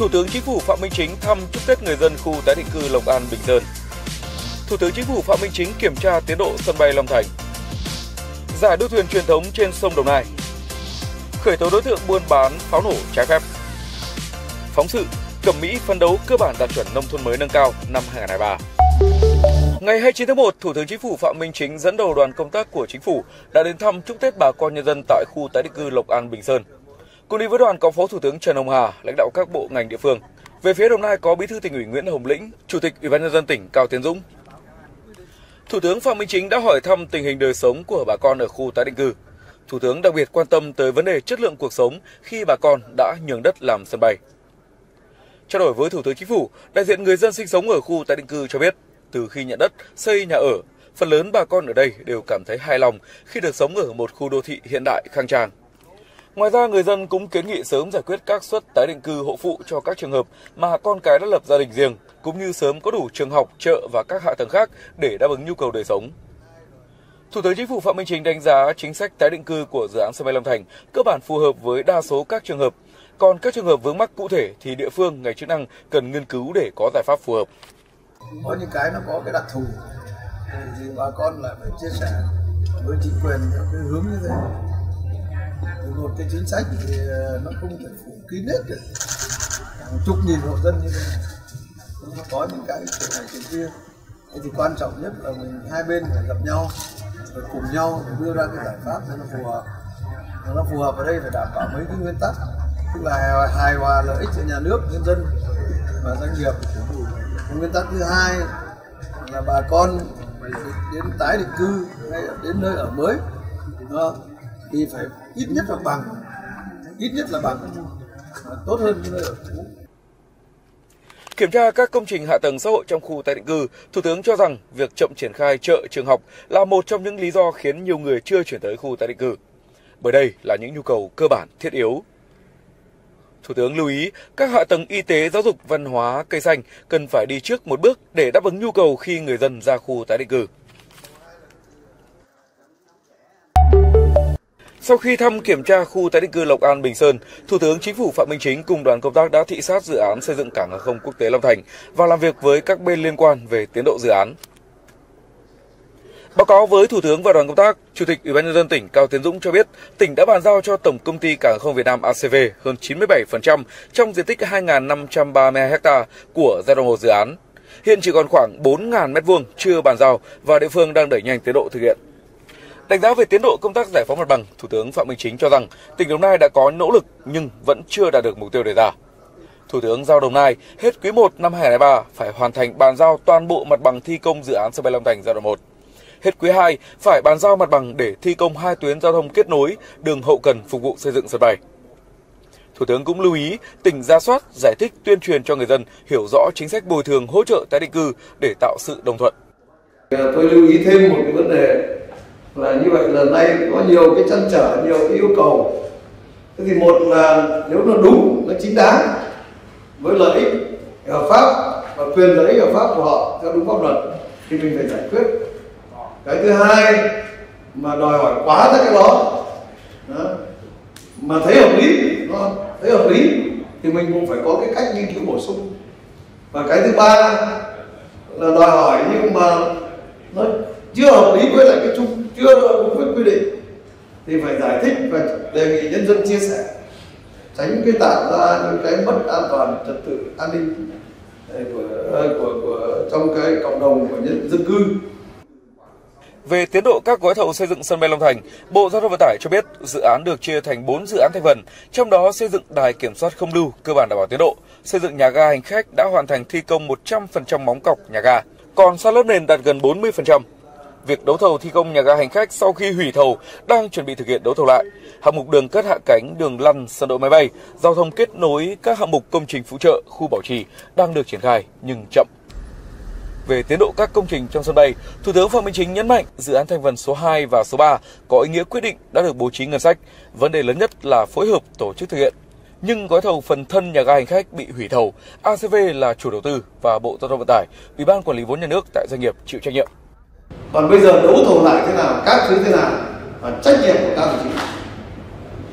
Thủ tướng Chính phủ Phạm Minh Chính thăm chúc Tết người dân khu tái định cư Lộc An, Bình Sơn. Thủ tướng Chính phủ Phạm Minh Chính kiểm tra tiến độ sân bay Long Thành. Giải đua thuyền truyền thống trên sông Đồng Nai. Khởi tố đối tượng buôn bán pháo nổ trái phép. Phóng sự Cẩm Mỹ phân đấu cơ bản đạt chuẩn nông thôn mới nâng cao năm 2023. Ngày 29 tháng 1, Thủ tướng Chính phủ Phạm Minh Chính dẫn đầu đoàn công tác của Chính phủ đã đến thăm chúc Tết bà con nhân dân tại khu tái định cư Lộc An, Bình Sơn. Cùng đi với đoàn có Phó Thủ tướng Trần Hồng Hà, lãnh đạo các bộ ngành địa phương. Về phía Đồng Nai có Bí thư tỉnh ủy Nguyễn Hồng Lĩnh, Chủ tịch Ủy ban nhân dân tỉnh Cao Tiến Dũng. Thủ tướng Phạm Minh Chính đã hỏi thăm tình hình đời sống của bà con ở khu tái định cư. Thủ tướng đặc biệt quan tâm tới vấn đề chất lượng cuộc sống khi bà con đã nhường đất làm sân bay. Trao đổi với Thủ tướng Chính phủ, đại diện người dân sinh sống ở khu tái định cư cho biết, từ khi nhận đất, xây nhà ở, phần lớn bà con ở đây đều cảm thấy hài lòng khi được sống ở một khu đô thị hiện đại khang trang. Ngoài ra, người dân cũng kiến nghị sớm giải quyết các suất tái định cư hộ phụ cho các trường hợp mà con cái đã lập gia đình riêng, cũng như sớm có đủ trường học, chợ và các hạ tầng khác để đáp ứng nhu cầu đời sống. Thủ tướng Chính phủ Phạm Minh Chính đánh giá chính sách tái định cư của dự án sân bay Long Thành cơ bản phù hợp với đa số các trường hợp, còn các trường hợp vướng mắc cụ thể thì địa phương ngành chức năng cần nghiên cứu để có giải pháp phù hợp. Có những cái nó có cái đặc thù thì bà con lại phải chia sẻ với chính quyền theo cái hướng như thế. Thì một cái chính sách thì ờ, nó không thể phủ kín hết được hàng chục nghìn hộ dân như thế này. Nó có những cái chuyện này chuyện kia. Thế thì quan trọng nhất là mình hai bên phải gặp nhau phải cùng nhau để đưa ra cái giải pháp cho nó phù hợp. Nó phù hợp ở đây phải đảm bảo mấy cái nguyên tắc tức là hài hòa lợi ích cho nhà nước nhân dân và doanh nghiệp nguyên tắc thứ hai là bà con đến tái định cư hay là đến nơi ở mới đó, thì phải ít nhất là bằng ít nhất là bằng tốt hơn Kiểm tra các công trình hạ tầng xã hội trong khu tái định cư, Thủ tướng cho rằng việc chậm triển khai chợ, trường học là một trong những lý do khiến nhiều người chưa chuyển tới khu tái định cư. Bởi đây là những nhu cầu cơ bản thiết yếu. Thủ tướng lưu ý các hạ tầng y tế, giáo dục, văn hóa, cây xanh cần phải đi trước một bước để đáp ứng nhu cầu khi người dân ra khu tái định cư. Sau khi thăm kiểm tra khu tái định cư Lộc An Bình Sơn, Thủ tướng Chính phủ Phạm Minh Chính cùng đoàn công tác đã thị sát dự án xây dựng cảng hàng không quốc tế Long Thành và làm việc với các bên liên quan về tiến độ dự án. Báo cáo với Thủ tướng và đoàn công tác, Chủ tịch Ủy ban nhân dân tỉnh Cao Tiến Dũng cho biết, tỉnh đã bàn giao cho Tổng công ty Cảng không Việt Nam ACV hơn 97% trong diện tích 2.532 ha của giai đoạn 1 dự án. Hiện chỉ còn khoảng 4.000 m2 chưa bàn giao và địa phương đang đẩy nhanh tiến độ thực hiện. Đánh giá về tiến độ công tác giải phóng mặt bằng, Thủ tướng Phạm Minh Chính cho rằng tỉnh Đồng Nai đã có nỗ lực nhưng vẫn chưa đạt được mục tiêu đề ra. Thủ tướng giao Đồng Nai hết quý 1 năm 2023 phải hoàn thành bàn giao toàn bộ mặt bằng thi công dự án sân bay Long Thành giai đoạn 1 hết quý 2 phải bàn giao mặt bằng để thi công hai tuyến giao thông kết nối đường hậu cần phục vụ xây dựng sân bay. Thủ tướng cũng lưu ý tỉnh ra soát, giải thích, tuyên truyền cho người dân hiểu rõ chính sách bồi thường hỗ trợ tái định cư để tạo sự đồng thuận. Tôi lưu ý thêm một cái vấn đề là như vậy lần nay có nhiều cái chăn trở, nhiều cái yêu cầu. Thế thì một là nếu nó đúng, nó chính đáng với lợi ích hợp pháp và quyền lợi ích hợp pháp của họ theo đúng pháp luật thì mình phải giải quyết. Cái thứ hai mà đòi hỏi quá ra cái đó, đó mà thấy hợp lý nó thấy hợp lý thì mình cũng phải có cái cách nghiên cứu bổ sung. Và cái thứ ba là đòi hỏi nhưng mà nó chưa hợp lý với lại cái chung chưa đúng với quy định thì phải giải thích và đề nghị nhân dân chia sẻ. Tránh cái tạo ra những cái mất an toàn trật tự an ninh của, của, của trong cái cộng đồng của nhân dân cư. Về tiến độ các gói thầu xây dựng sân bay Long Thành, Bộ Giao thông Vận tải cho biết dự án được chia thành 4 dự án thành phần, trong đó xây dựng đài kiểm soát không lưu cơ bản đảm bảo tiến độ, xây dựng nhà ga hành khách đã hoàn thành thi công 100% móng cọc nhà ga, còn san lớp nền đạt gần 40%. Việc đấu thầu thi công nhà ga hành khách sau khi hủy thầu đang chuẩn bị thực hiện đấu thầu lại. Hạng mục đường cất hạ cánh, đường lăn, sân đỗ máy bay, giao thông kết nối các hạng mục công trình phụ trợ, khu bảo trì đang được triển khai nhưng chậm về tiến độ các công trình trong sân bay, Thủ tướng Phạm Minh Chính nhấn mạnh dự án thành phần số 2 và số 3 có ý nghĩa quyết định đã được bố trí ngân sách. Vấn đề lớn nhất là phối hợp tổ chức thực hiện. Nhưng gói thầu phần thân nhà ga hành khách bị hủy thầu, ACV là chủ đầu tư và Bộ Giao thông Vận tải, Ủy ban quản lý vốn nhà nước tại doanh nghiệp chịu trách nhiệm. Còn bây giờ đấu thầu lại thế nào, các thứ thế nào và trách nhiệm của các đồng chí.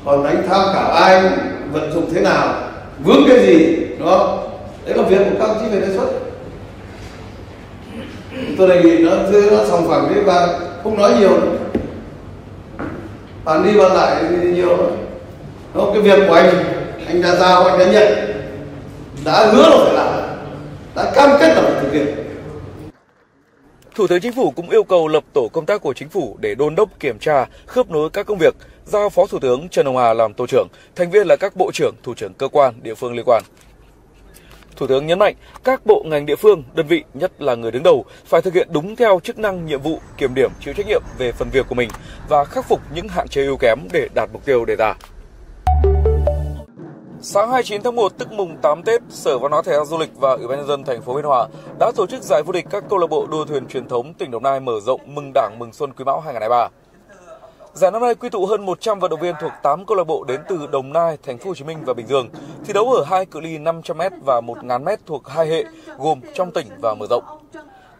Còn đánh tham khảo ai vận dụng thế nào vướng cái gì đúng không? Đấy là việc của các đồng chí phải đề xuất. Tôi đề nghị nó dưới nó sòng phẳng đấy và không nói nhiều. Nữa bàn đi bàn lại nhiều. Nữa không cái việc của anh anh đã giao anh đã nhận đã hứa là phải làm đã cam kết là phải thực hiện. Thủ tướng Chính phủ cũng yêu cầu lập tổ công tác của Chính phủ để đôn đốc kiểm tra, khớp nối các công việc, giao Phó Thủ tướng Trần Hồng Hà làm tổ trưởng, thành viên là các bộ trưởng, thủ trưởng cơ quan, địa phương liên quan. Thủ tướng nhấn mạnh các bộ ngành địa phương, đơn vị, nhất là người đứng đầu phải thực hiện đúng theo chức năng, nhiệm vụ, kiểm điểm, chịu trách nhiệm về phần việc của mình và khắc phục những hạn chế yếu kém để đạt mục tiêu đề ra. Sáng 29 tháng 1 tức mùng 8 Tết, Sở Văn hóa Thể thao Du lịch và Ủy ban nhân dân thành phố Biên Hòa đã tổ chức giải vô địch các câu lạc bộ đua thuyền truyền thống tỉnh Đồng Nai mở rộng mừng Đảng mừng Xuân Quý Mão 2023. Giải năm nay quy tụ hơn 100 vận động viên thuộc 8 câu lạc bộ đến từ Đồng Nai, Thành phố Hồ Chí Minh và Bình Dương, thi đấu ở hai cự ly 500m và 1000m thuộc hai hệ gồm trong tỉnh và mở rộng.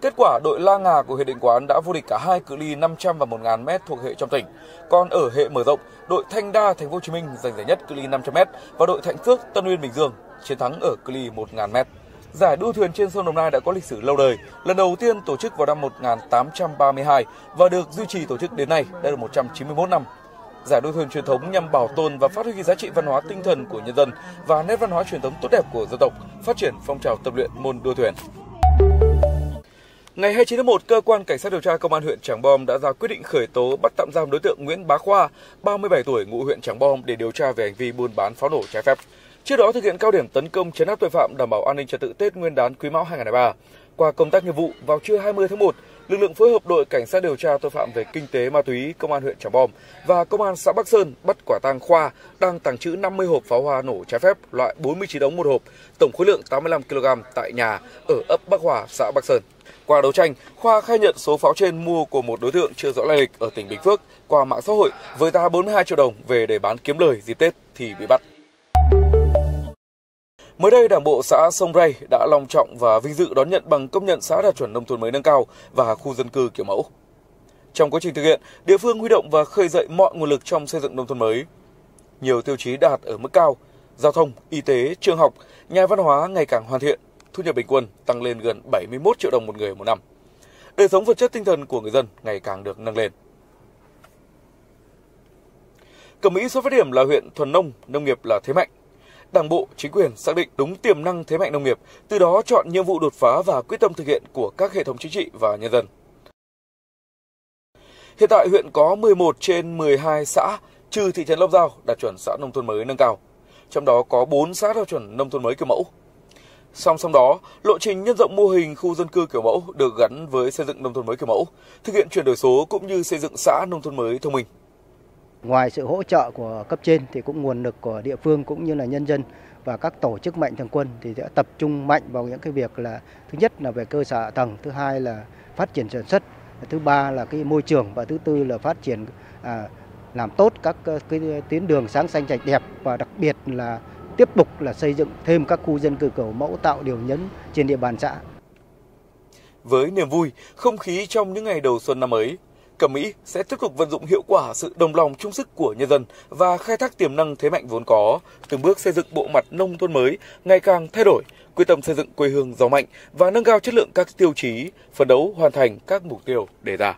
Kết quả đội La Ngà của huyện Định Quán đã vô địch cả hai cự ly 500 và 1000m thuộc hệ trong tỉnh. Còn ở hệ mở rộng, đội Thanh Đa Thành phố Hồ Chí Minh giành giải nhất cự ly 500m và đội Thạnh Phước Tân Uyên Bình Dương chiến thắng ở cự ly 1000m. Giải đua thuyền trên sông Đồng Nai đã có lịch sử lâu đời, lần đầu tiên tổ chức vào năm 1832 và được duy trì tổ chức đến nay đã được 191 năm. Giải đua thuyền truyền thống nhằm bảo tồn và phát huy giá trị văn hóa tinh thần của nhân dân và nét văn hóa truyền thống tốt đẹp của dân tộc, phát triển phong trào tập luyện môn đua thuyền. Ngày 29 tháng 1, cơ quan cảnh sát điều tra công an huyện Trảng Bom đã ra quyết định khởi tố bắt tạm giam đối tượng Nguyễn Bá Khoa, 37 tuổi, ngụ huyện Trảng Bom để điều tra về hành vi buôn bán pháo nổ trái phép. Trước đó thực hiện cao điểm tấn công chấn áp tội phạm đảm bảo an ninh trật tự Tết Nguyên đán Quý Mão 2023. Qua công tác nghiệp vụ, vào trưa 20 tháng 1, lực lượng phối hợp đội cảnh sát điều tra tội phạm về kinh tế ma túy công an huyện Trảng Bom và công an xã Bắc Sơn bắt quả tang Khoa đang tàng trữ 50 hộp pháo hoa nổ trái phép loại 49 ống một hộp, tổng khối lượng 85 kg tại nhà ở ấp Bắc Hòa, xã Bắc Sơn. Qua đấu tranh, Khoa khai nhận số pháo trên mua của một đối tượng chưa rõ lai lịch ở tỉnh Bình Phước qua mạng xã hội với giá 42 triệu đồng về để bán kiếm lời dịp Tết thì bị bắt. Mới đây, Đảng bộ xã Sông Ray đã long trọng và vinh dự đón nhận bằng công nhận xã đạt chuẩn nông thôn mới nâng cao và khu dân cư kiểu mẫu. Trong quá trình thực hiện, địa phương huy động và khơi dậy mọi nguồn lực trong xây dựng nông thôn mới. Nhiều tiêu chí đạt ở mức cao, giao thông, y tế, trường học, nhà văn hóa ngày càng hoàn thiện, thu nhập bình quân tăng lên gần 71 triệu đồng một người một năm. Đời sống vật chất tinh thần của người dân ngày càng được nâng lên. Cẩm Mỹ xuất phát điểm là huyện thuần nông, nông nghiệp là thế mạnh. Đảng bộ, chính quyền xác định đúng tiềm năng thế mạnh nông nghiệp, từ đó chọn nhiệm vụ đột phá và quyết tâm thực hiện của các hệ thống chính trị và nhân dân. Hiện tại huyện có 11 trên 12 xã trừ thị trấn Long Giao đạt chuẩn xã nông thôn mới nâng cao. Trong đó có 4 xã đạt chuẩn nông thôn mới kiểu mẫu. Song song đó, lộ trình nhân rộng mô hình khu dân cư kiểu mẫu được gắn với xây dựng nông thôn mới kiểu mẫu, thực hiện chuyển đổi số cũng như xây dựng xã nông thôn mới thông minh. Ngoài sự hỗ trợ của cấp trên thì cũng nguồn lực của địa phương cũng như là nhân dân và các tổ chức mạnh thường quân thì sẽ tập trung mạnh vào những cái việc là thứ nhất là về cơ sở hạ tầng, thứ hai là phát triển sản xuất, thứ ba là cái môi trường và thứ tư là phát triển à, làm tốt các ờ, cái tuyến đường sáng xanh sạch đẹp và đặc biệt là tiếp tục là xây dựng thêm các khu dân cư kiểu mẫu tạo điều nhấn trên địa bàn xã. Với niềm vui, không khí trong những ngày đầu xuân năm mới, Cẩm Mỹ sẽ tiếp tục vận dụng hiệu quả sự đồng lòng chung sức của nhân dân và khai thác tiềm năng thế mạnh vốn có, từng bước xây dựng bộ mặt nông thôn mới ngày càng thay đổi, quyết tâm xây dựng quê hương giàu mạnh và nâng cao chất lượng các tiêu chí, phấn đấu hoàn thành các mục tiêu đề ra.